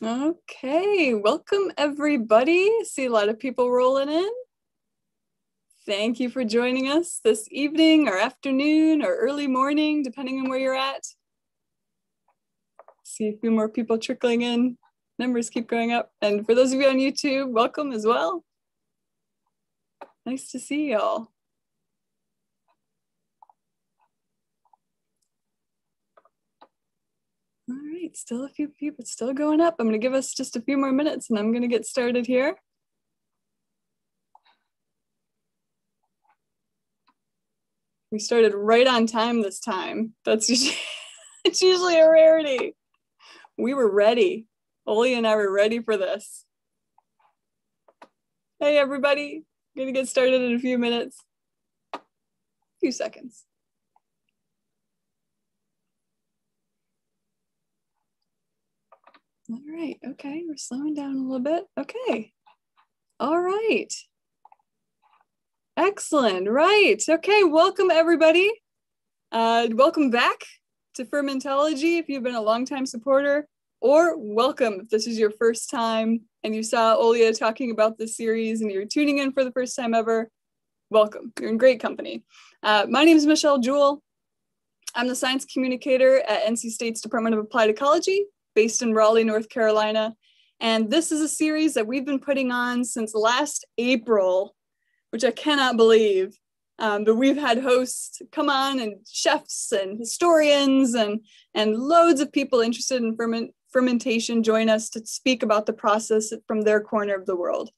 Okay, welcome everybody. See a lot of people rolling in. Thank you for joining us this evening or afternoon or early morning, depending on where you're at. See a few more people trickling in. Numbers keep going up. And for those of you on YouTube, welcome as well. Nice to see y'all. Still a few people, still going up. I'm gonna give us just a few more minutes and I'm gonna get started here. We started right on time this time. That's usually, it's usually a rarity. We were ready. Oli and I were ready for this. Hey everybody, gonna get started in a few minutes. A few seconds. All right, okay, we're slowing down a little bit. Okay, all right. Excellent, right. Okay, welcome everybody. Uh, welcome back to Fermentology if you've been a longtime supporter, or welcome if this is your first time and you saw Olia talking about this series and you're tuning in for the first time ever. Welcome, you're in great company. Uh, my name is Michelle Jewell. I'm the science communicator at NC State's Department of Applied Ecology based in Raleigh, North Carolina. And this is a series that we've been putting on since last April, which I cannot believe. Um, but we've had hosts come on and chefs and historians and, and loads of people interested in ferment, fermentation join us to speak about the process from their corner of the world.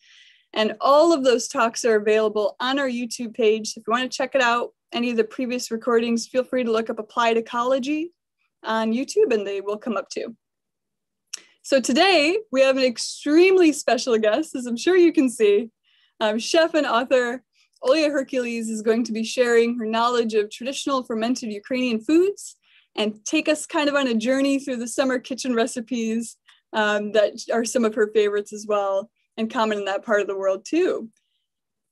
And all of those talks are available on our YouTube page. If you want to check it out, any of the previous recordings, feel free to look up Applied Ecology on YouTube and they will come up too. So today we have an extremely special guest, as I'm sure you can see. Um, chef and author Olia Hercules is going to be sharing her knowledge of traditional fermented Ukrainian foods and take us kind of on a journey through the summer kitchen recipes um, that are some of her favorites as well and common in that part of the world too.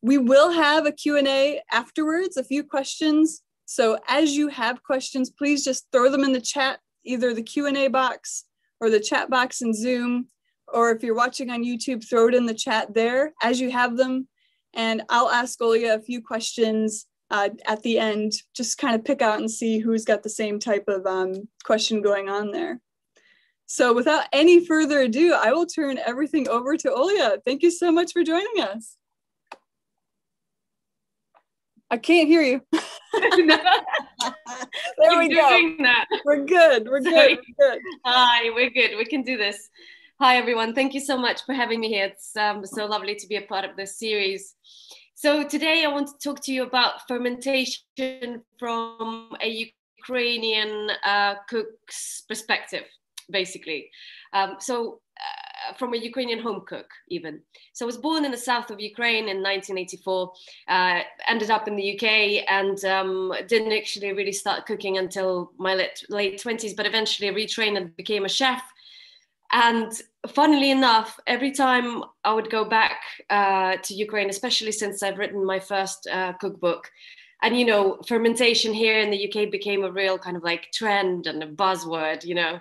We will have a Q&A afterwards, a few questions. So as you have questions, please just throw them in the chat, either the Q&A box or the chat box in Zoom, or if you're watching on YouTube, throw it in the chat there as you have them. And I'll ask Olia a few questions uh, at the end, just kind of pick out and see who's got the same type of um, question going on there. So without any further ado, I will turn everything over to Olia. Thank you so much for joining us. I can't hear you. there we go. That. We're good. We're good. We're good. Hi, we're good. We can do this. Hi, everyone. Thank you so much for having me here. It's um, so lovely to be a part of this series. So today I want to talk to you about fermentation from a Ukrainian uh, cook's perspective, basically. Um, so from a Ukrainian home cook, even. So I was born in the south of Ukraine in 1984, uh, ended up in the UK, and um, didn't actually really start cooking until my late, late 20s, but eventually retrained and became a chef. And funnily enough, every time I would go back uh, to Ukraine, especially since I've written my first uh, cookbook, and you know, fermentation here in the UK became a real kind of like trend and a buzzword, you know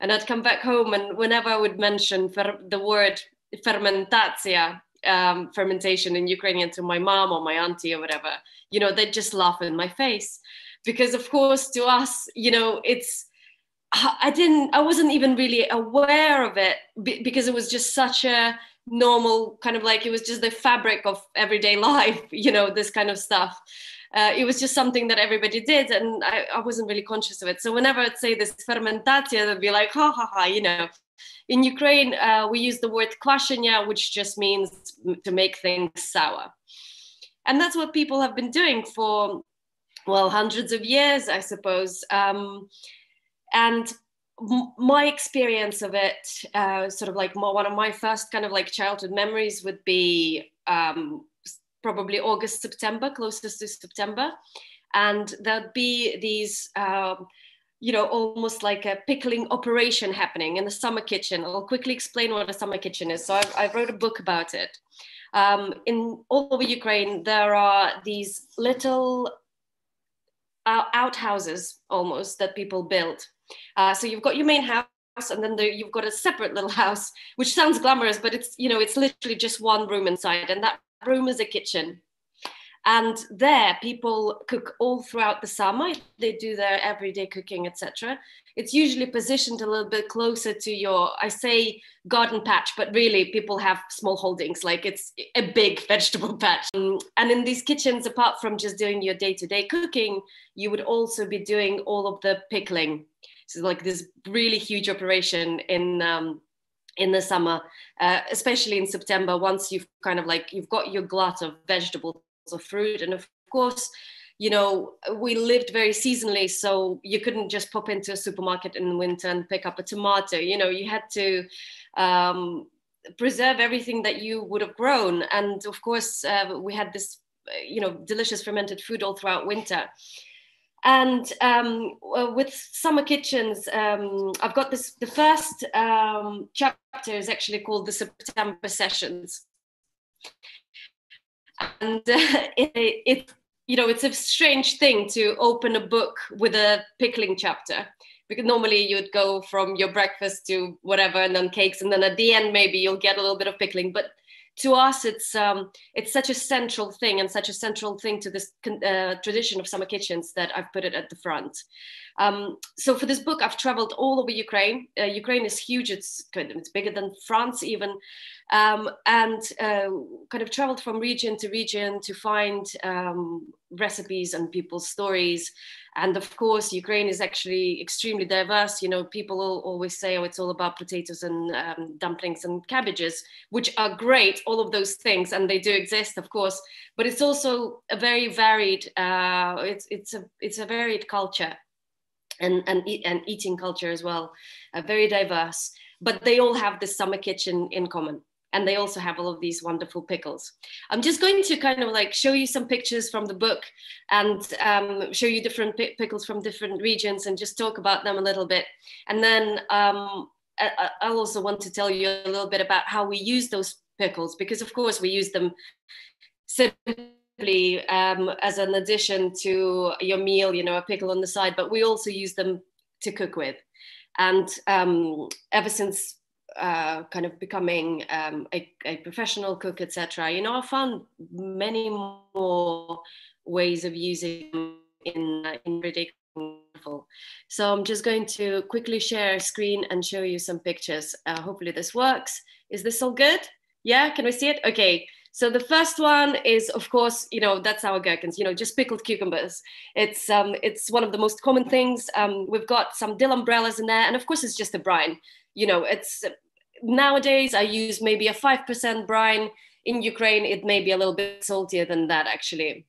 and I'd come back home, and whenever I would mention the word fermentatia, um, fermentation in Ukrainian to my mom or my auntie or whatever, you know, they'd just laugh in my face. Because, of course, to us, you know, it's, I didn't, I wasn't even really aware of it because it was just such a normal kind of like, it was just the fabric of everyday life, you know, this kind of stuff uh, it was just something that everybody did and I, I, wasn't really conscious of it. So whenever i'd say this fermentatia they'd be like ha ha ha you know. In ukraine uh, we use the word kvashenya which just means to make things sour. And that's what people have been doing for well hundreds of years i suppose. Um, and my experience of it uh, sort of like one of my first kind of like childhood memories would be um, probably August, September, closest to September. And there'd be these, um, you know, almost like a pickling operation happening in the summer kitchen. I'll quickly explain what a summer kitchen is. So I, I wrote a book about it. Um, in all over Ukraine, there are these little uh, outhouses almost that people build. Uh, so you've got your main house and then there, you've got a separate little house, which sounds glamorous, but it's you know it's literally just one room inside, and that room is a kitchen. And there, people cook all throughout the summer. They do their everyday cooking, etc. It's usually positioned a little bit closer to your, I say garden patch, but really people have small holdings, like it's a big vegetable patch. And in these kitchens, apart from just doing your day to day cooking, you would also be doing all of the pickling. So, like this really huge operation in um, in the summer, uh, especially in September, once you've kind of like you've got your glut of vegetables or fruit, and of course, you know we lived very seasonally, so you couldn't just pop into a supermarket in the winter and pick up a tomato. You know, you had to um, preserve everything that you would have grown, and of course, uh, we had this you know delicious fermented food all throughout winter and um, with summer kitchens um, i've got this the first um, chapter is actually called the september sessions. And uh, it, it, you know it's a strange thing to open a book with a pickling chapter. Because normally you'd go from your breakfast to whatever and then cakes and then at the end maybe you'll get a little bit of pickling but to us it's um, it's such a central thing and such a central thing to this uh, tradition of summer kitchens that I've put it at the front. Um, so for this book, I've traveled all over Ukraine. Uh, Ukraine is huge; it's it's bigger than France even, um, and uh, kind of traveled from region to region to find um, recipes and people's stories. And of course ukraine is actually extremely diverse. You know people always say oh it's all about potatoes and um, dumplings and cabbages which are great all of those things and they do exist of course. But it's also a very varied uh, it's it's a it's a varied culture and and, and eating culture as well uh, very diverse but they all have this summer kitchen in common and they also have all of these wonderful pickles. I'm just going to kind of like show you some pictures from the book and um, show you different pickles from different regions and just talk about them a little bit. And then um, I, I also want to tell you a little bit about how we use those pickles because of course we use them simply um, as an addition to your meal, you know, a pickle on the side, but we also use them to cook with. And um, ever since uh, kind of becoming um, a, a, professional cook, etc. You know, I found many more ways of using in uh, in so I'm just going to quickly share a screen and show you some pictures. Uh, hopefully this works. Is this all good? Yeah, can we see it? Okay. So the first one is, of course, you know, that's our gherkins, you know, just pickled cucumbers. It's um, it's one of the most common things. Um, we've got some dill umbrellas in there, and of course, it's just a brine you know, it's nowadays I use maybe a 5% brine. In Ukraine, it may be a little bit saltier than that actually.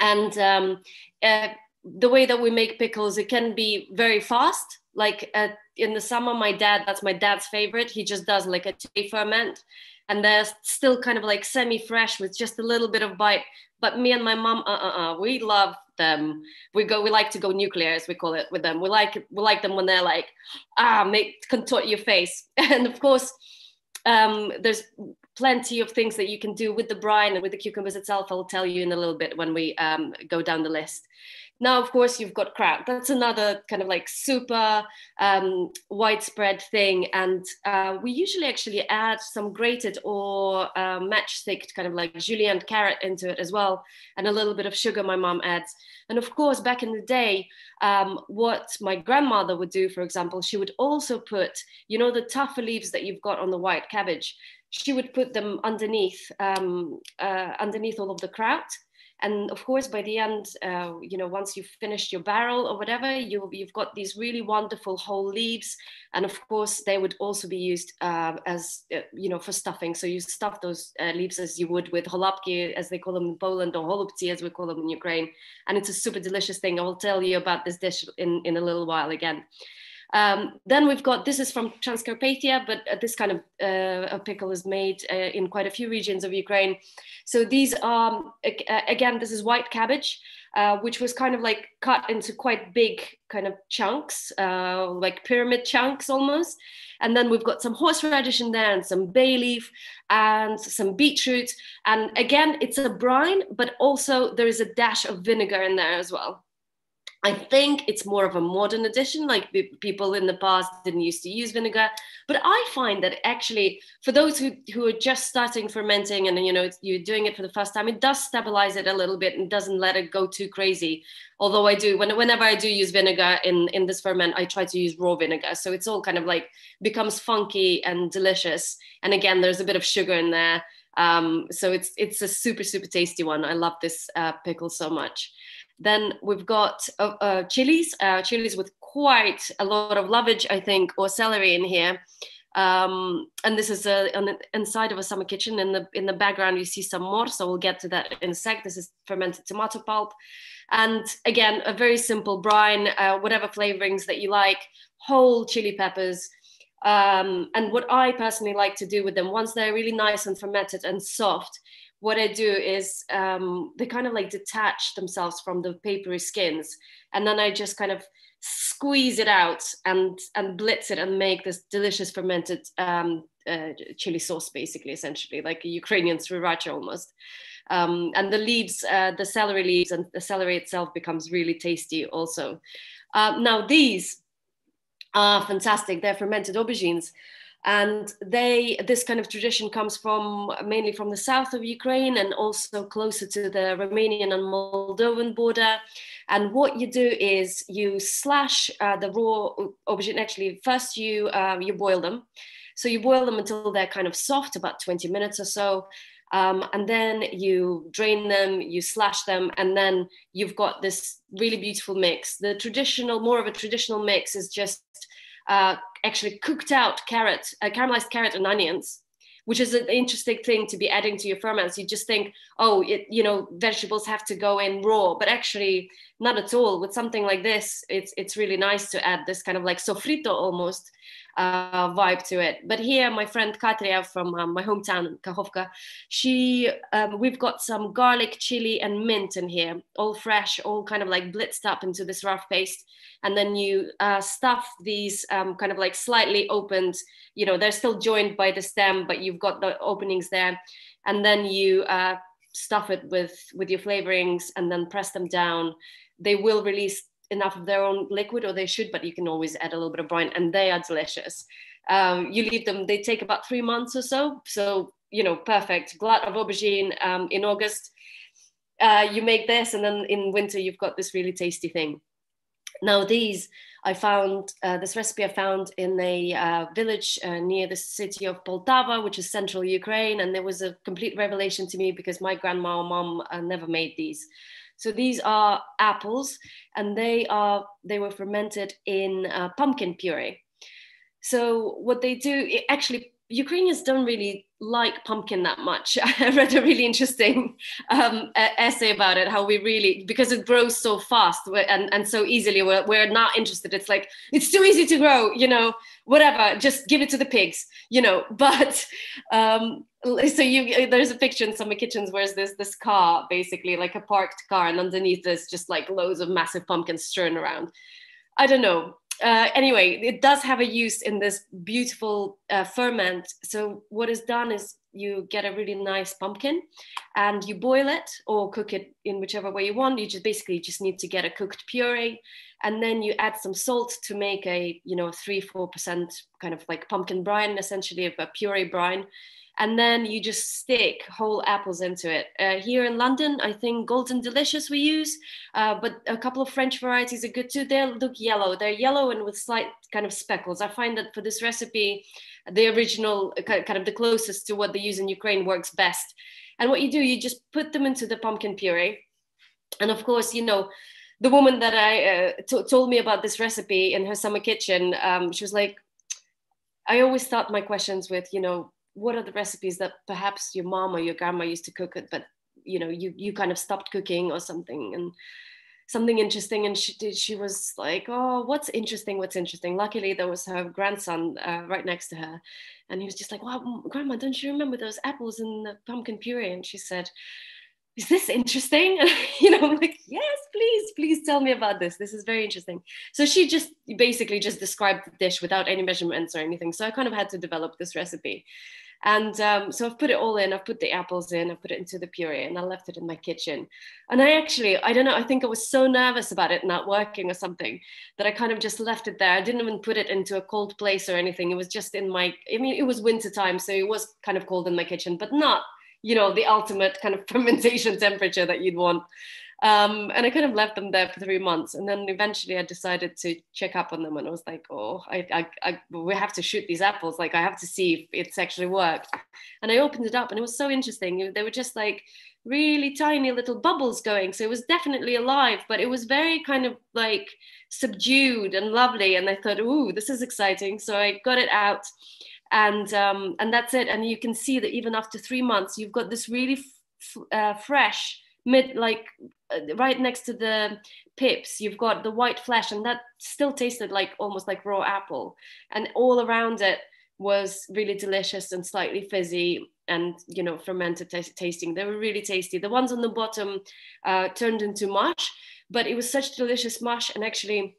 And um, uh, the way that we make pickles, it can be very fast. Like uh, in the summer, my dad, that's my dad's favorite. He just does like a day ferment and they're still kind of like semi-fresh with just a little bit of bite. But me and my mom, uh-uh-uh, we love them. We go, we like to go nuclear, as we call it, with them. We like we like them when they're like, ah, make contort your face. And of course, um, there's plenty of things that you can do with the brine and with the cucumbers itself. I'll tell you in a little bit when we um, go down the list. Now, of course, you've got kraut. That's another kind of like super um, widespread thing. And uh, we usually actually add some grated or uh, matchstick kind of like julienne carrot into it as well. And a little bit of sugar my mom adds. And of course, back in the day, um, what my grandmother would do, for example, she would also put, you know, the tougher leaves that you've got on the white cabbage. She would put them underneath, um, uh, underneath all of the kraut and of course by the end uh, you know once you've finished your barrel or whatever you, you've got these really wonderful whole leaves. And of course they would also be used uh, as uh, you know for stuffing. So you stuff those uh, leaves as you would with holubki as they call them in poland or holubci as we call them in ukraine. And it's a super delicious thing. I will tell you about this dish in in a little while again um, then we've got, this is from Transcarpathia, but uh, this kind of uh, pickle is made uh, in quite a few regions of Ukraine. So these are, uh, again, this is white cabbage, uh, which was kind of like cut into quite big kind of chunks, uh, like pyramid chunks almost. And then we've got some horseradish in there and some bay leaf and some beetroot. And again, it's a brine, but also there is a dash of vinegar in there as well. I think it's more of a modern addition, like people in the past didn't used to use vinegar. But I find that actually, for those who, who are just starting fermenting and you know you're doing it for the first time, it does stabilize it a little bit and doesn't let it go too crazy. Although I do, when, whenever I do use vinegar in in this ferment, I try to use raw vinegar, so it's all kind of like becomes funky and delicious. And again, there's a bit of sugar in there, um, so it's it's a super super tasty one. I love this uh, pickle so much. Then we've got uh, uh, chilies, uh, chilies with quite a lot of lovage, I think, or celery in here. Um, and this is a, on the inside of a summer kitchen. In the in the background, you see some more. So we'll get to that in a sec. This is fermented tomato pulp, and again, a very simple brine, uh, whatever flavorings that you like, whole chili peppers. Um, and what I personally like to do with them, once they're really nice and fermented and soft, what I do is um, they kind of like detach themselves from the papery skins, and then I just kind of squeeze it out and and blitz it and make this delicious fermented um, uh, chili sauce, basically, essentially like a Ukrainian sriracha almost. Um, and the leaves, uh, the celery leaves, and the celery itself becomes really tasty also. Uh, now these are fantastic. They're fermented aubergines and they this kind of tradition comes from mainly from the south of ukraine and also closer to the romanian and moldovan border. And what you do is you slash uh, the raw aubergine actually first you uh, you boil them. So you boil them until they're kind of soft about 20 minutes or so. Um, and then you drain them, you slash them, and then you've got this really beautiful mix. The traditional, more of a traditional mix, is just uh, actually cooked out carrot, uh, caramelized carrot and onions, which is an interesting thing to be adding to your ferments. You just think, oh, it, you know, vegetables have to go in raw, but actually not at all. With something like this, it's it's really nice to add this kind of like sofrito almost, uh, vibe to it. But here, my friend Katria from um, my hometown, Kakhovka, she, um, we've got some garlic, chili, and mint in here, all fresh, all kind of like blitzed up into this rough paste. And then you uh, stuff these um, kind of like slightly opened, you know, they're still joined by the stem, but you've got the openings there. And then you uh, stuff it with with your flavorings and then press them down. They will release enough of their own liquid, or they should, but you can always add a little bit of brine, and they are delicious. Um, you leave them; they take about three months or so. So you know, perfect. Glut of aubergine um, in August. Uh, you make this, and then in winter you've got this really tasty thing. Now these I found uh, this recipe I found in a uh, village uh, near the city of Poltava, which is central Ukraine, and there was a complete revelation to me because my grandma or mom uh, never made these. So these are apples, and they are they were fermented in uh, pumpkin puree. So what they do, actually, Ukrainians don't really like pumpkin that much. I read a really interesting um, essay about it, how we really, because it grows so fast and, and so easily, we're, we're not interested. It's like, it's too easy to grow, you know, whatever, just give it to the pigs, you know. But um, so you, there's a picture in some kitchens where there's this car, basically like a parked car, and underneath there's just like loads of massive pumpkins strewn around. I don't know uh, anyway, it does have a use in this beautiful uh, ferment. So what is done is you get a really nice pumpkin and you boil it or cook it in whichever way you want. You just basically just need to get a cooked puree and then you add some salt to make a, you know, three, 4% kind of like pumpkin brine, essentially of a puree brine and then you just stick whole apples into it. Uh, here in London, I think Golden Delicious we use, uh, but a couple of French varieties are good too. They look yellow. They're yellow and with slight kind of speckles. I find that for this recipe, the original, kind of the closest to what they use in Ukraine works best. And what you do, you just put them into the pumpkin puree. And of course, you know, the woman that I uh, told me about this recipe in her summer kitchen, um, she was like, I always start my questions with, you know, what are the recipes that perhaps your mom or your grandma used to cook it, but you know you you kind of stopped cooking or something and something interesting and she did she was like oh what's interesting what's interesting? Luckily there was her grandson uh, right next to her and he was just like wow grandma don't you remember those apples and the pumpkin puree? And she said is this interesting? you know, I'm like, yes, please, please tell me about this. This is very interesting. So she just basically just described the dish without any measurements or anything. So I kind of had to develop this recipe. And um, so I've put it all in. I've put the apples in. I've put it into the puree, and I left it in my kitchen. And I actually, I don't know. I think I was so nervous about it not working or something that I kind of just left it there. I didn't even put it into a cold place or anything. It was just in my. I mean, it was winter time, so it was kind of cold in my kitchen, but not, you know, the ultimate kind of fermentation temperature that you'd want. Um, and I kind of left them there for three months, and then eventually I decided to check up on them, and I was like, "Oh, I, I, I, we have to shoot these apples. Like, I have to see if it's actually worked." And I opened it up, and it was so interesting. They were just like really tiny little bubbles going, so it was definitely alive, but it was very kind of like subdued and lovely. And I thought, "Ooh, this is exciting!" So I got it out, and um, and that's it. And you can see that even after three months, you've got this really f- uh, fresh mid like uh, right next to the pips you've got the white flesh and that still tasted like almost like raw apple. And all around it was really delicious and slightly fizzy and you know fermented t- tasting. They were really tasty. The ones on the bottom uh, turned into mush but it was such delicious mush. And actually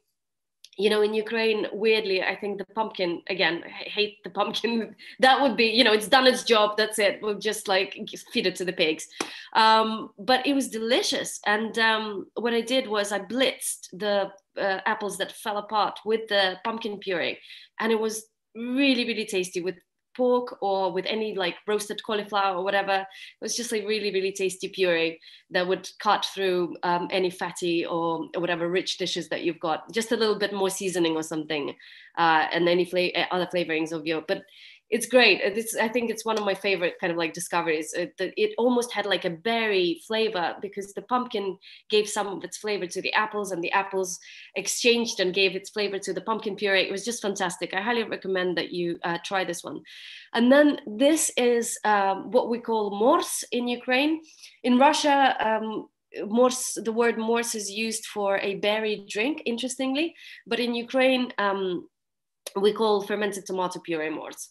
you know in ukraine weirdly i think the pumpkin again I hate the pumpkin. That would be you know it's done its job that's it. We'll just like feed it to the pigs. Um, but it was delicious. And um, what i did was i blitzed the uh, apples that fell apart with the pumpkin puree. And it was really really tasty with pork or with any like roasted cauliflower or whatever. It was just like really, really tasty puree that would cut through um, any fatty or, or, whatever rich dishes that you've got. Just a little bit more seasoning or something, uh, and any fla- other flavorings of your. But it's great. It's, I think it's one of my favorite kind of like discoveries. It, it almost had like a berry flavor because the pumpkin gave some of its flavor to the apples, and the apples exchanged and gave its flavor to the pumpkin puree. It was just fantastic. I highly recommend that you uh, try this one. And then this is um, what we call mors in Ukraine. In Russia, um, mors, the word mors is used for a berry drink, interestingly, but in Ukraine. Um, we call fermented tomato puree mors.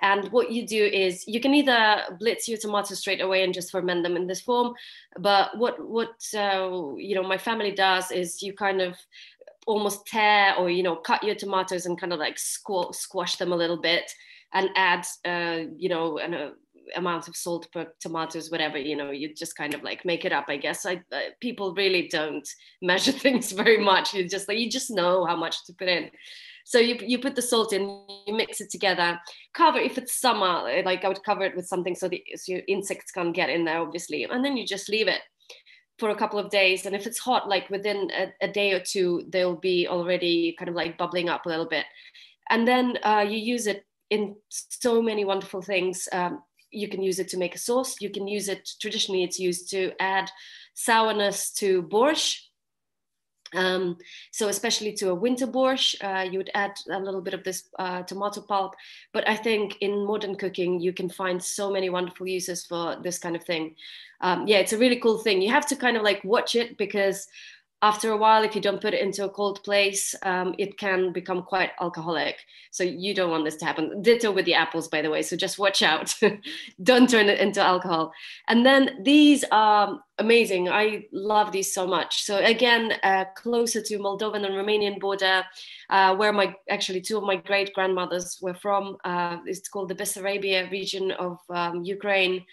And what you do is you can either blitz your tomatoes straight away and just ferment them in this form, but what what uh, you know my family does is you kind of almost tear or you know cut your tomatoes and kind of like squ- squash them a little bit and add uh, you know an uh, amount of salt per tomatoes whatever you know you just kind of like make it up i guess. I, uh, people really don't measure things very much. You just like you just know how much to put in so you, you put the salt in, you mix it together, cover, if it's summer, like I would cover it with something so the so insects can't get in there, obviously. And then you just leave it for a couple of days. And if it's hot, like within a, a day or two, they'll be already kind of like bubbling up a little bit. And then uh, you use it in so many wonderful things. Um, you can use it to make a sauce. You can use it, traditionally it's used to add sourness to borscht um, so especially to a winter borscht, uh, you would add a little bit of this uh, tomato pulp. But I think in modern cooking, you can find so many wonderful uses for this kind of thing. Um, yeah, it's a really cool thing. You have to kind of like watch it because after a while, if you don't put it into a cold place, um, it can become quite alcoholic. So you don't want this to happen. Ditto with the apples, by the way. So just watch out. don't turn it into alcohol. And then these are amazing. I love these so much. So again, uh, closer to Moldovan and Romanian border, uh, where my actually two of my great grandmothers were from. Uh, it's called the Bessarabia region of um, Ukraine.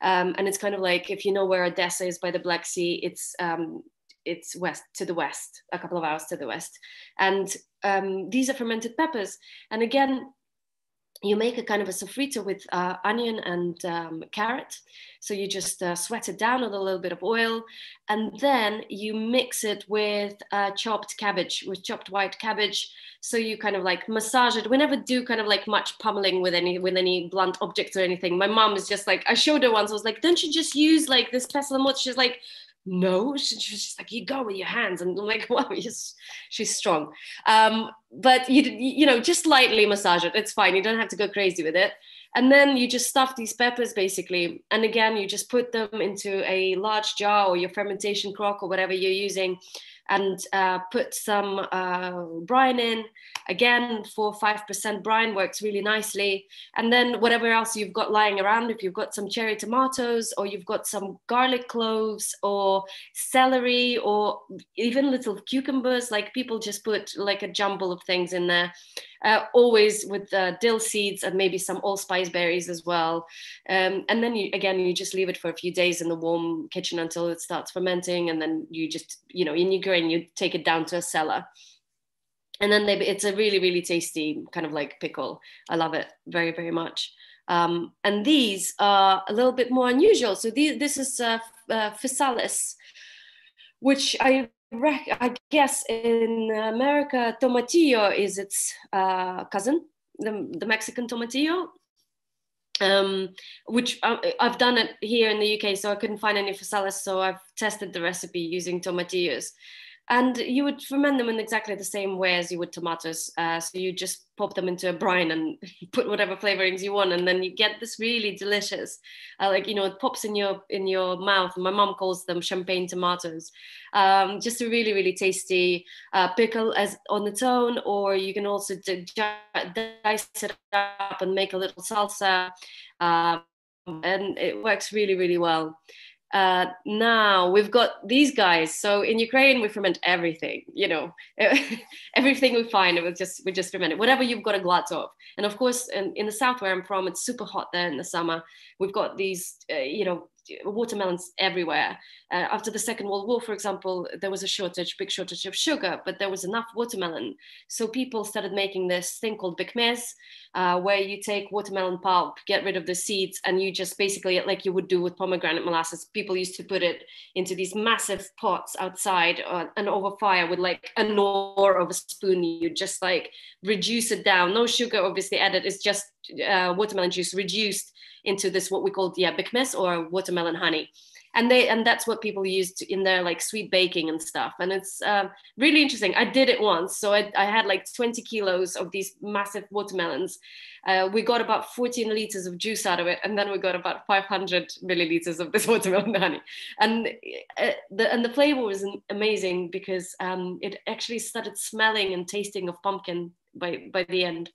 Um, and it's kind of like if you know where Odessa is by the Black Sea, it's um, it's west to the west, a couple of hours to the west. And um, these are fermented peppers. And again, you make a kind of a sofrito with uh, onion and um, carrot. So you just uh, sweat it down with a little bit of oil, and then you mix it with uh, chopped cabbage, with chopped white cabbage. So you kind of like massage it. We never do kind of like much pummeling with any with any blunt objects or anything. My mom is just like, I showed her once. I was like, don't you just use like this pestle and what? She's like, no she, was just like you go with your hands. And I'm like wow she's, she's strong. Um, but you you know just lightly massage it. It's fine. You don't have to go crazy with it. And then you just stuff these peppers basically. And again you just put them into a large jar or your fermentation crock or whatever you're using and uh, put some uh, brine in. Again, four five percent brine works really nicely. And then whatever else you've got lying around, if you've got some cherry tomatoes or you've got some garlic cloves or celery or even little cucumbers, like people just put like a jumble of things in there. Uh, always with uh, dill seeds and maybe some allspice berries as well. Um, and then you, again, you just leave it for a few days in the warm kitchen until it starts fermenting. And then you just, you know, in Ukraine, you take it down to a cellar. And then they, it's a really, really tasty kind of like pickle. I love it very, very much. Um, and these are a little bit more unusual. So these, this is uh, uh, physalis, which I I guess in America, tomatillo is its uh, cousin, the, the Mexican tomatillo. Um, which I, uh, I've done it here in the UK, so I couldn't find any physalis, so I've tested the recipe using tomatillos and you would ferment them in exactly the same way as you would tomatoes. Uh, so you just pop them into a brine and put whatever flavorings you want, and then you get this really delicious, uh, like you know, it pops in your in your mouth. My mom calls them champagne tomatoes. Um, just a really really tasty uh, pickle as on its own, or you can also d- dice it up and make a little salsa, um, and it works really really well uh, now we've got these guys. So in Ukraine, we ferment everything. You know, everything we find, we just we just ferment it. Whatever you've got a glut of. And of course, in, in the south where I'm from, it's super hot there in the summer. We've got these, uh, you know, watermelons everywhere. Uh, after the Second World War, for example, there was a shortage, big shortage of sugar, but there was enough watermelon. So people started making this thing called bekmez, uh, where you take watermelon pulp, get rid of the seeds, and you just basically, like you would do with pomegranate molasses, people used to put it into these massive pots outside uh, and over fire with like a nor of a spoon. You just like reduce it down. No sugar, obviously added. It's just uh, watermelon juice reduced into this what we call yeah bekmez or watermelon honey. And they and that's what people used in their like sweet baking and stuff. And it's uh, really interesting. I did it once. So I, I, had like 20 kilos of these massive watermelons. Uh, we got about 14 liters of juice out of it and then we got about 500 milliliters of this watermelon honey. And uh, the and the flavor was amazing because um, it actually started smelling and tasting of pumpkin by by the end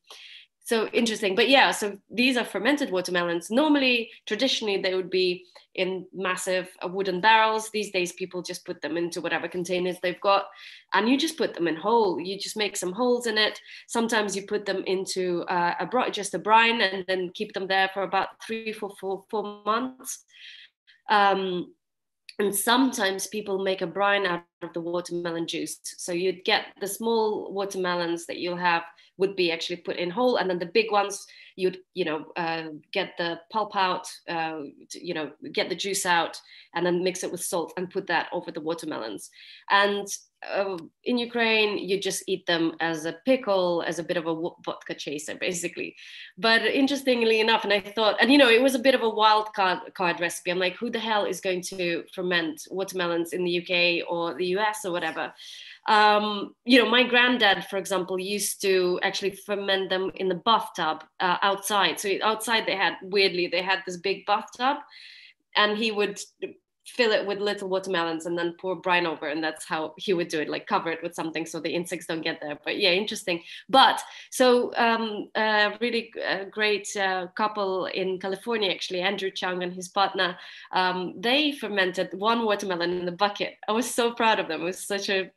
so interesting. But yeah so these are fermented watermelons. Normally traditionally they would be in massive uh, wooden barrels. These days people just put them into whatever containers they've got and you just put them in whole. You just make some holes in it. Sometimes you put them into uh, a just a brine and then keep them there for about three four four, four months. Um, and sometimes people make a brine out of the watermelon juice. So you'd get the small watermelons that you'll have would be actually put in whole. And then the big ones you'd you know uh, get the pulp out uh, you know get the juice out and then mix it with salt and put that over the watermelons. And uh, in Ukraine, you just eat them as a pickle, as a bit of a vodka chaser, basically. But interestingly enough, and I thought, and you know, it was a bit of a wild card, card recipe. I'm like, who the hell is going to ferment watermelons in the UK or the US or whatever? Um, you know, my granddad, for example, used to actually ferment them in the bathtub uh, outside. So outside, they had weirdly, they had this big bathtub, and he would fill it with little watermelons and then pour brine over and that's how he would do it like cover it with something so the insects don't get there. But yeah interesting. But so um, a really uh, great uh, couple in california actually andrew chung and his partner um, they fermented one watermelon in the bucket. I was so proud of them. It was such a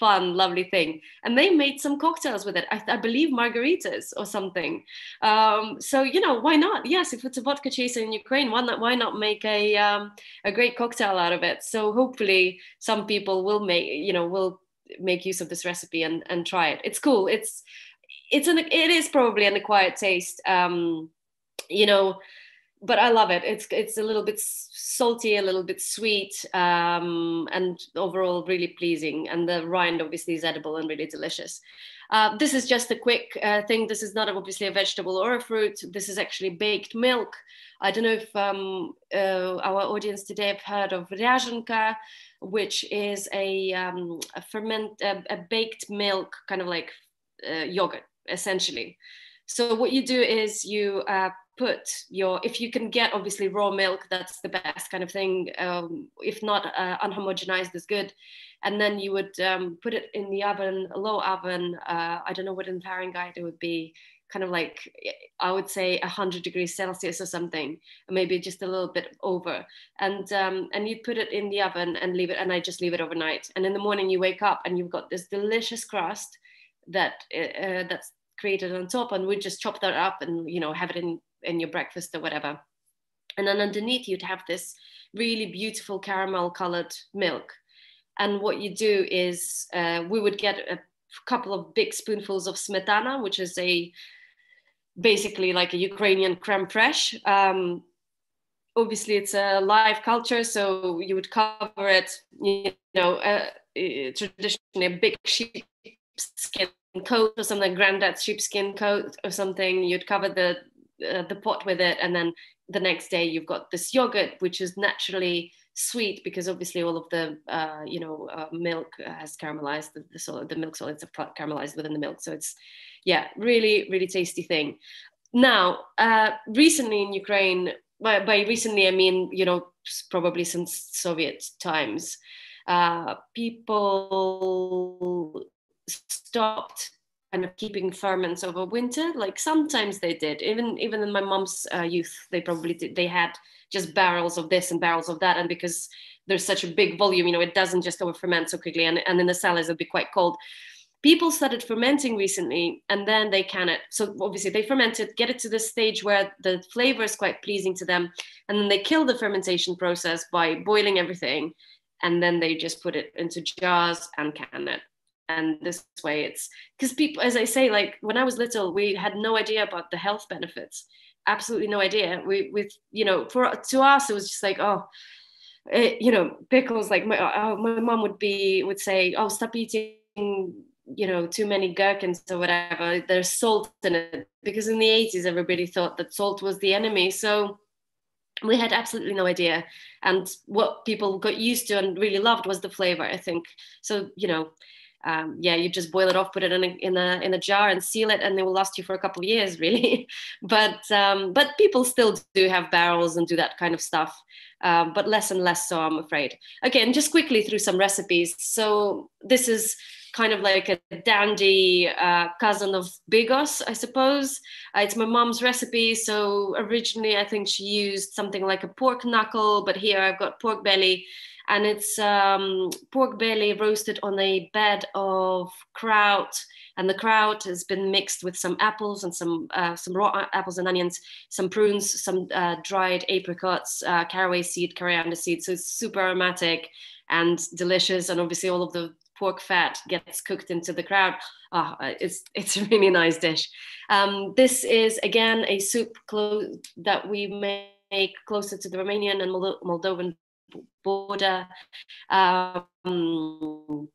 fun lovely thing and they made some cocktails with it i, I believe margaritas or something um, so you know why not yes if it's a vodka chaser in ukraine why not why not make a, um, a great cocktail out of it. So hopefully some people will make, you know, will make use of this recipe and, and try it. It's cool. It's, it's an, it is probably an acquired taste. Um, you know, but I love it. It's it's a little bit salty, a little bit sweet, um, and overall really pleasing. And the rind obviously is edible and really delicious. Uh, this is just a quick uh, thing. This is not obviously a vegetable or a fruit. This is actually baked milk. I don't know if um, uh, our audience today have heard of ryazhenka, which is a, um, a ferment, a, a, baked milk, kind of like uh, yogurt, essentially. So what you do is you uh, put your if you can get obviously raw milk that's the best kind of thing. Um, if not uh, unhomogenized is good. And then you would um, put it in the oven a low oven uh, i don't know what in fahrenheit it would be kind of like i would say 100 degrees celsius or something maybe just a little bit over. And um, and you put it in the oven and leave it and i just leave it overnight. And in the morning you wake up and you've got this delicious crust that uh, uh that's created on top and we just chop that up and you know have it in in your breakfast or whatever. And then underneath you'd have this really beautiful caramel colored milk. And what you do is uh, we would get a couple of big spoonfuls of smetana which is a basically like a ukrainian creme fraiche. Um, obviously it's a live culture so you would cover it you know uh, uh traditionally a big sheepskin coat or something granddad's sheepskin coat or something. You'd cover the uh, the pot with it and then the next day you've got this yogurt which is naturally sweet because obviously all of the uh, you know uh, milk has caramelized the, the, solid, the milk solids have caramelized within the milk. So it's yeah really really tasty thing. Now uh, recently in ukraine by, by recently i mean you know probably since soviet times uh, people stopped kind of keeping ferments over winter. Like sometimes they did. Even even in my mom's uh, youth, they probably did. They had just barrels of this and barrels of that, and because there's such a big volume, you know, it doesn't just over ferment so quickly, and and in the cellars it'll be quite cold. People started fermenting recently, and then they can it. So obviously they ferment it, get it to the stage where the flavor is quite pleasing to them, and then they kill the fermentation process by boiling everything, and then they just put it into jars and can it and this way it's because people as i say like when i was little we had no idea about the health benefits. Absolutely no idea. We with you know for to us it was just like oh it, you know pickles like my uh, my mom would be would say oh stop eating you know too many gherkins or whatever. There's salt in it. Because in the 80s everybody thought that salt was the enemy. So we had absolutely no idea. And what people got used to and really loved was the flavor i think. So you know um, yeah, you just boil it off, put it in a, in a in a jar, and seal it, and they will last you for a couple of years, really. but um, but people still do have barrels and do that kind of stuff, um, but less and less so, I'm afraid. Again, just quickly through some recipes. So this is kind of like a dandy uh, cousin of bigos, I suppose. Uh, it's my mom's recipe. So originally, I think she used something like a pork knuckle, but here I've got pork belly and it's um, pork belly roasted on a bed of kraut and the kraut has been mixed with some apples and some uh, some raw apples and onions some prunes some uh, dried apricots uh, caraway seed coriander seed. So it's super aromatic and delicious and obviously all of the pork fat gets cooked into the kraut. Oh, it's it's a really nice dish. Um, this is again a soup clo- that we make closer to the romanian and moldovan border. Um,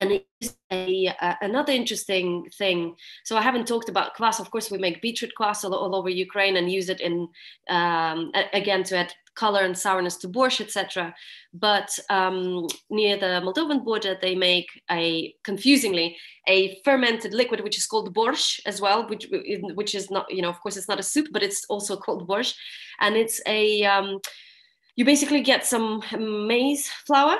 and it's a, uh, another interesting thing. So I haven't talked about kvass. Of course, we make beetroot kvass all, all over Ukraine and use it in um, again to add color and sourness to borscht, etc. But um, near the Moldovan border, they make a confusingly a fermented liquid, which is called borscht as well, which which is not you know of course it's not a soup, but it's also called borscht, and it's a um, you basically get some maize flour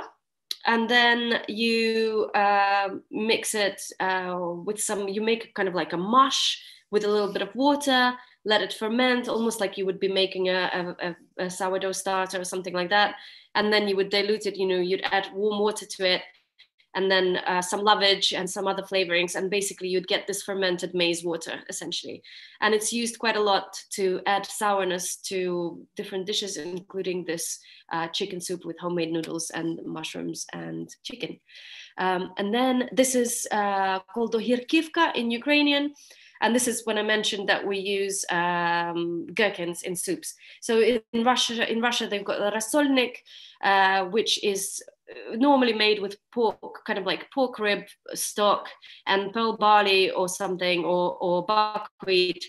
and then you uh, mix it uh, with some you make kind of like a mush with a little bit of water let it ferment almost like you would be making a, a, a sourdough starter or something like that. And then you would dilute it you know you'd add warm water to it and then uh, some lovage and some other flavorings. And basically, you'd get this fermented maize water essentially. And it's used quite a lot to add sourness to different dishes, including this uh, chicken soup with homemade noodles and mushrooms and chicken. Um, and then this is uh, called dohirkivka in Ukrainian. And this is when I mentioned that we use um, gherkins in soups. So in Russia, in Russia, they've got the rasolnik, uh, which is normally made with pork, kind of like pork rib stock and pearl barley or something, or, or buckwheat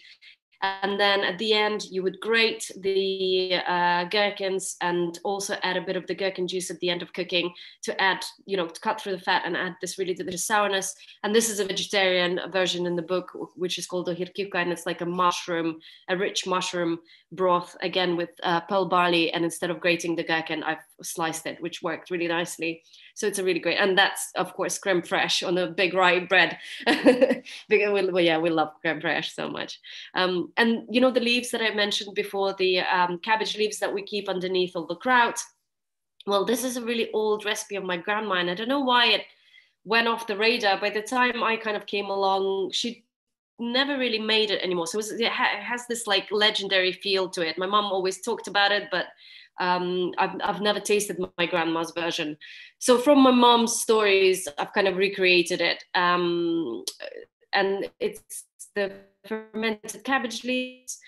and then at the end you would grate the uh, gherkins and also add a bit of the gherkin juice at the end of cooking to add you know to cut through the fat and add this really delicious sourness. And this is a vegetarian version in the book which is called dohirkivka and it's like a mushroom a rich mushroom broth again with uh, pearl barley. And instead of grating the gherkin i've sliced it which worked really nicely so it's a really great, and that's of course creme fraiche on a big rye bread. because we, well, yeah, we love creme fraiche so much. Um, and you know the leaves that I mentioned before, the um, cabbage leaves that we keep underneath all the kraut. Well, this is a really old recipe of my grandma, and I don't know why it went off the radar. By the time I kind of came along, she never really made it anymore. So it, was, it, ha- it, has this like legendary feel to it. My mom always talked about it, but um, I've, I've never tasted my grandma's version. So from my mom's stories, I've kind of recreated it. Um, and it's the fermented cabbage leaves,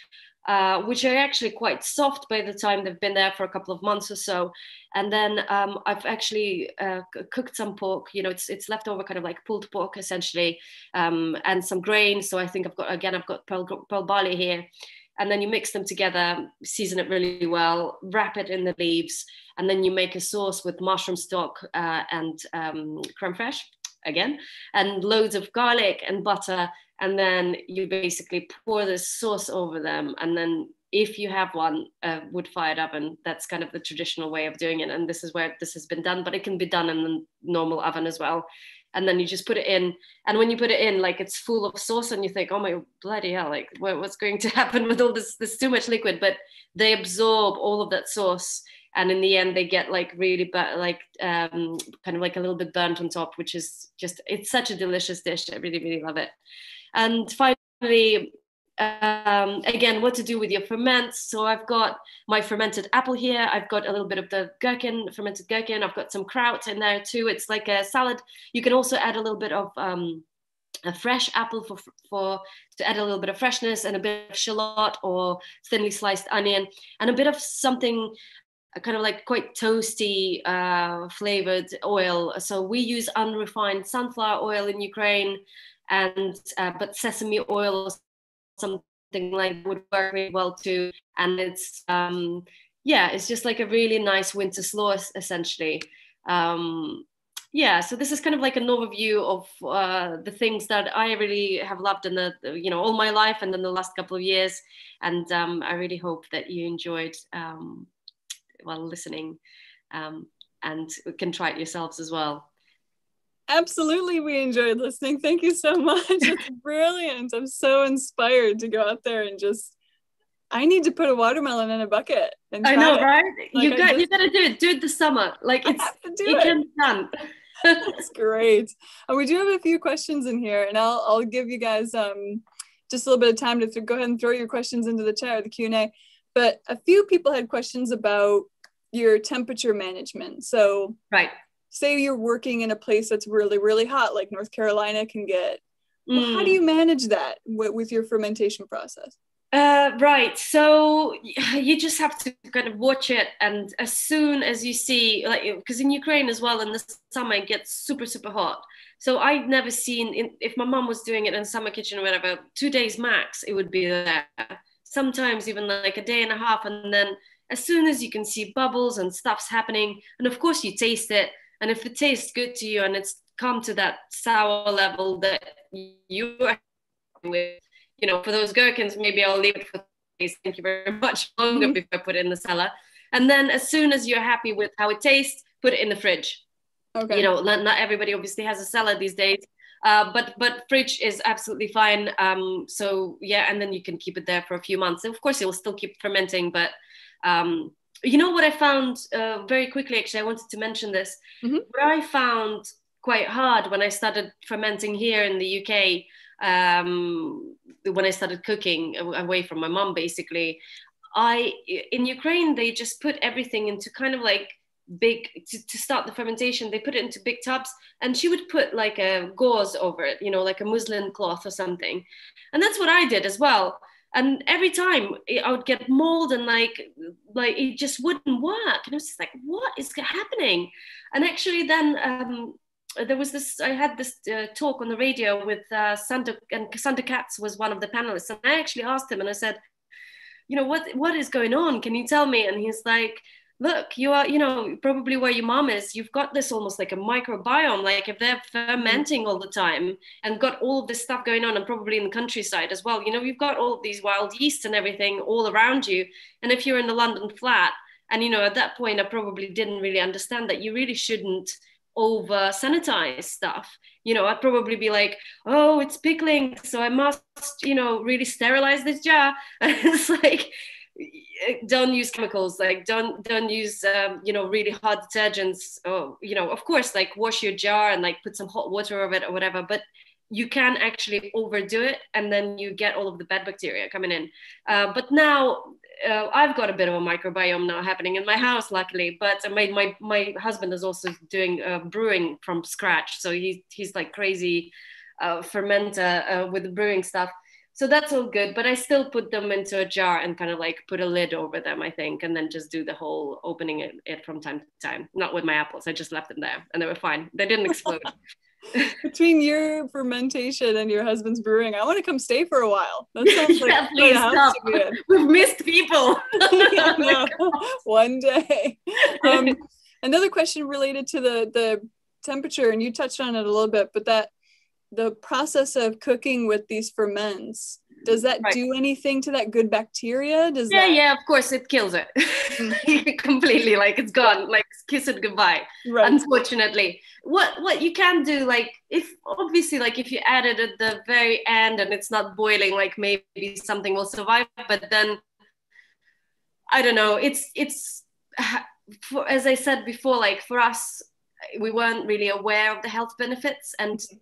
uh, which are actually quite soft by the time they've been there for a couple of months or so. And then um, I've actually uh, cooked some pork. You know, it's it's leftover kind of like pulled pork essentially, um, and some grain. So I think I've got again I've got pearl, pearl barley here. And then you mix them together, season it really well, wrap it in the leaves, and then you make a sauce with mushroom stock uh, and um, creme fraiche again, and loads of garlic and butter and then you basically pour this sauce over them. And then if you have one a wood fired oven that's kind of the traditional way of doing it. And this is where this has been done but it can be done in the normal oven as well. And then you just put it in. And when you put it in like it's full of sauce and you think oh my bloody hell like what's going to happen with all this there's too much liquid? But they absorb all of that sauce. And in the end they get like really but like um, kind of like a little bit burnt on top which is just it's such a delicious dish. I really really love it and finally, um, again, what to do with your ferments. So I've got my fermented apple here. I've got a little bit of the gherkin, fermented gherkin. I've got some kraut in there too. It's like a salad. You can also add a little bit of um, a fresh apple for, for to add a little bit of freshness and a bit of shallot or thinly sliced onion and a bit of something kind of like quite toasty uh, flavored oil. So we use unrefined sunflower oil in Ukraine and uh, but sesame oil or something like would work really well too. And it's um yeah it's just like a really nice winter slaw essentially. Um yeah so this is kind of like an overview of uh, the things that i really have loved in the you know all my life and in the last couple of years. And um, i really hope that you enjoyed um, while listening um, and can try it yourselves as well Absolutely, we enjoyed listening. Thank you so much. It's brilliant. I'm so inspired to go out there and just. I need to put a watermelon in a bucket. I know, it. right? Like you got just, you got to do it. Do it this summer. Like it's it, it can be done. That's great. And we do have a few questions in here, and I'll I'll give you guys um just a little bit of time to th- go ahead and throw your questions into the chat or the Q and A. But a few people had questions about your temperature management. So right say you're working in a place that's really really hot like north carolina can get mm. how do mm. you manage that with, with your fermentation process uh, right so you just have to kind of watch it and as soon as you see like because in ukraine as well in the summer it gets super super hot so i've never seen in, if my mom was doing it in summer kitchen or whatever two days max it would be there sometimes even like a day and a half and then as soon as you can see bubbles and stuff's happening and of course you taste it and if it tastes good to you and it's come to that sour level that you are with, you know, for those gherkins, maybe I'll leave it for days. Thank you very much longer mm-hmm. before I put it in the cellar. And then as soon as you're happy with how it tastes, put it in the fridge. Okay. You know, not, not everybody obviously has a cellar these days. Uh, but but fridge is absolutely fine. Um, so yeah, and then you can keep it there for a few months. And of course, it will still keep fermenting, but um, you know what I found uh, very quickly, actually, I wanted to mention this. Mm-hmm. What I found quite hard when I started fermenting here in the UK, um, when I started cooking away from my mom, basically, I in Ukraine they just put everything into kind of like big to, to start the fermentation. They put it into big tubs, and she would put like a gauze over it, you know, like a muslin cloth or something, and that's what I did as well and every time I would get mold and like like it just wouldn't work. And I was just like what is happening? And actually then um, there was this I had this uh, talk on the radio with uh, Sandor and Sandor Katz was one of the panelists. And I actually asked him and I said you know what what is going on? Can you tell me? And he's like look, you are, you know, probably where your mom is, you've got this almost like a microbiome. Like if they're fermenting all the time and got all of this stuff going on, and probably in the countryside as well, you know, you've got all of these wild yeast and everything all around you. And if you're in the London flat, and you know, at that point, I probably didn't really understand that you really shouldn't over sanitize stuff. You know, I'd probably be like, oh, it's pickling, so I must, you know, really sterilize this jar. And it's like, don't use chemicals like don't don't use um, you know really hard detergents or you know of course like wash your jar and like put some hot water over it or whatever but you can actually overdo it and then you get all of the bad bacteria coming in. Uh, but now uh, I've got a bit of a microbiome now happening in my house, luckily. But my my, my husband is also doing uh, brewing from scratch, so he's he's like crazy uh, fermenter uh, with the brewing stuff. So that's all good, but I still put them into a jar and kind of like put a lid over them, I think, and then just do the whole opening it, it from time to time. Not with my apples, I just left them there and they were fine. They didn't explode. Between your fermentation and your husband's brewing, I want to come stay for a while. That sounds like yeah, please stop. We've missed people. One day. Um, another question related to the the temperature, and you touched on it a little bit, but that the process of cooking with these ferments does that right. do anything to that good bacteria does yeah that... yeah of course it kills it mm. completely like it's gone like kiss it goodbye right. unfortunately what what you can do like if obviously like if you add it at the very end and it's not boiling like maybe something will survive but then i don't know it's it's for, as i said before like for us we weren't really aware of the health benefits and mm-hmm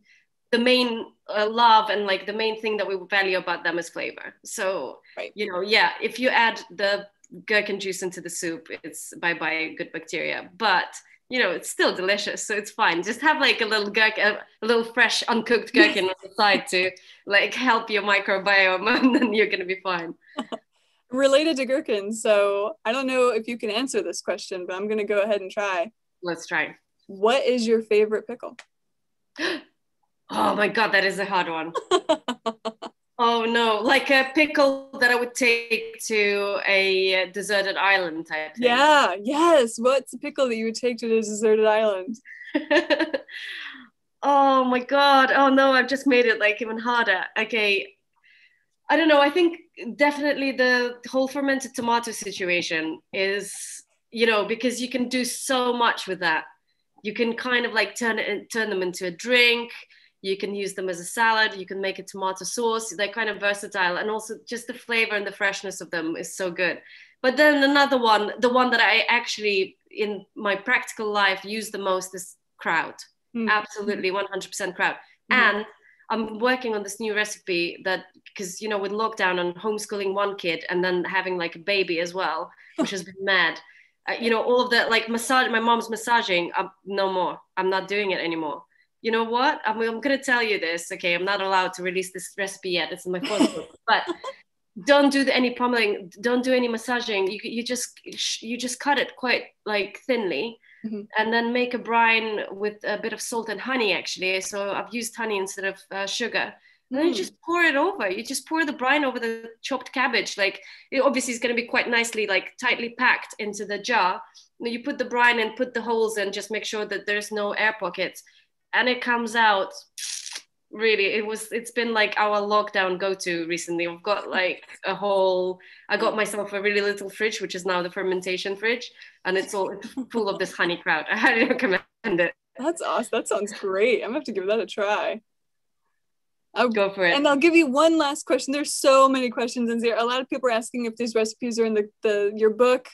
the main uh, love and like the main thing that we value about them is flavor. So, right. you know, yeah, if you add the gherkin juice into the soup, it's bye bye good bacteria. But you know, it's still delicious, so it's fine. Just have like a little gherkin, a little fresh uncooked gherkin on the side to like help your microbiome, and then you're gonna be fine. Related to gherkins, so I don't know if you can answer this question, but I'm gonna go ahead and try. Let's try. What is your favorite pickle? Oh my god, that is a hard one. oh no, like a pickle that I would take to a deserted island type. Thing. Yeah, yes. What's a pickle that you would take to the deserted island? oh my god. Oh no, I've just made it like even harder. Okay. I don't know. I think definitely the whole fermented tomato situation is, you know, because you can do so much with that. You can kind of like turn it turn them into a drink you can use them as a salad you can make a tomato sauce they're kind of versatile and also just the flavor and the freshness of them is so good. But then another one the one that i actually in my practical life use the most is kraut. Mm. absolutely 100% kraut. Mm. and i'm working on this new recipe that because you know with lockdown and homeschooling one kid and then having like a baby as well which has been mad. Uh, you know all of the like massage my mom's massaging uh, no more. I'm not doing it anymore you know what? I'm, I'm going to tell you this. Okay, I'm not allowed to release this recipe yet. It's in my phone book, but don't do any pommeling. Don't do any massaging. You, you just you just cut it quite like thinly, mm-hmm. and then make a brine with a bit of salt and honey. Actually, so I've used honey instead of uh, sugar. And then you mm. just pour it over. You just pour the brine over the chopped cabbage. Like it obviously is going to be quite nicely, like tightly packed into the jar. You put the brine and put the holes and Just make sure that there's no air pockets and it comes out really it was it's been like our lockdown go-to recently i've got like a whole i got myself a really little fridge which is now the fermentation fridge and it's all full of this honey kraut i highly recommend it that's awesome that sounds great i'm gonna have to give that a try I'll go for it. And I'll give you one last question. There's so many questions in here. A lot of people are asking if these recipes are in the, the your book.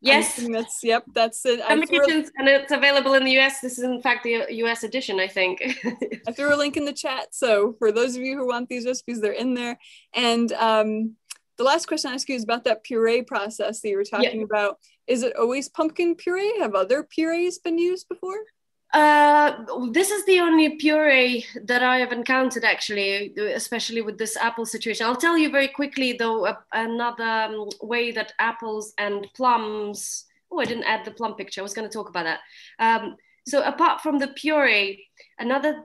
Yes, that's yep, that's it. Kitchens, and it's available in the US. This is in fact the US edition, I think. I threw a link in the chat, so for those of you who want these recipes, they're in there. And um, the last question I ask you is about that puree process that you were talking yeah. about. Is it always pumpkin puree? Have other purees been used before? Uh, this is the only puree that I have encountered actually, especially with this apple situation. I'll tell you very quickly though, another um, way that apples and plums, oh, I didn't add the plum picture. I was going to talk about that. Um, so apart from the puree, another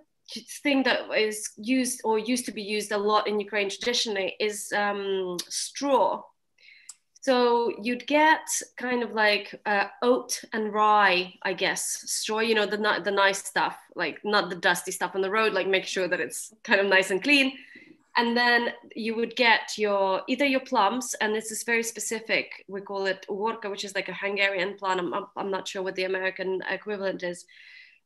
thing that is used or used to be used a lot in Ukraine traditionally is um, straw. So you'd get kind of like uh, oat and rye, I guess, straw, you know, the, the nice stuff, like not the dusty stuff on the road, like make sure that it's kind of nice and clean. And then you would get your either your plums, and this is very specific. We call it uhorka, which is like a Hungarian plum. I'm, I'm not sure what the American equivalent is.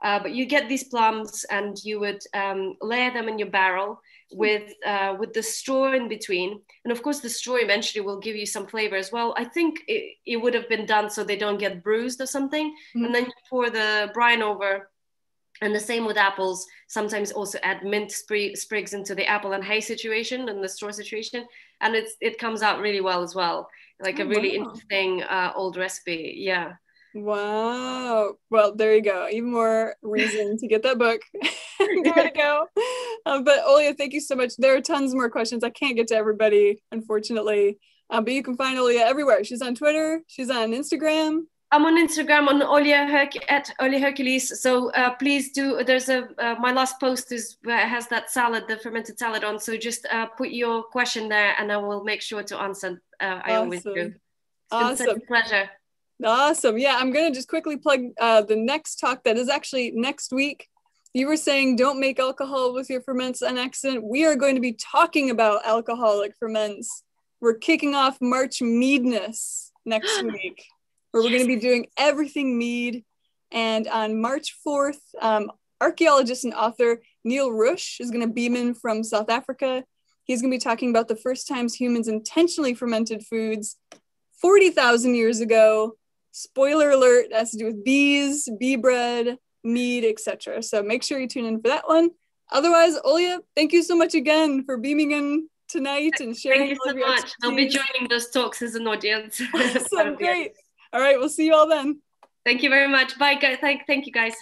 Uh, but you get these plums and you would um, layer them in your barrel with uh, with the straw in between and of course the straw eventually will give you some flavor as well i think it, it would have been done so they don't get bruised or something mm-hmm. and then you pour the brine over And the same with apples. Sometimes also add mint sprigs into the apple and hay situation and the straw situation, and it's it comes out really well as well. Like oh, a really wow. interesting uh, old recipe. Yeah. Wow. Well, there you go. Even more reason to get that book. Give it a go. Um, but Olia, thank you so much. There are tons more questions. I can't get to everybody, unfortunately. Um, but you can find Olia everywhere. She's on Twitter. She's on Instagram. I'm on Instagram on Olia Herc- at Olia Hercules. So uh, please do. There's a uh, my last post is uh, has that salad, the fermented salad on. So just uh, put your question there, and I will make sure to answer. Uh, I awesome. always do. It's awesome. pleasure. Awesome. Yeah, I'm going to just quickly plug uh, the next talk that is actually next week. You were saying don't make alcohol with your ferments on accident. We are going to be talking about alcoholic ferments. We're kicking off March Meadness next week, where we're going to be doing everything mead. And on March 4th, um, archaeologist and author Neil Rusch is going to beam in from South Africa. He's going to be talking about the first times humans intentionally fermented foods 40,000 years ago spoiler alert has to do with bees, bee bread, mead, etc. So make sure you tune in for that one. Otherwise, Olia, thank you so much again for beaming in tonight and sharing. Thank you so much. I'll be joining those talks as an audience. Awesome, great. All right, we'll see you all then. Thank you very much. Bye, guys. Thank, thank you, guys.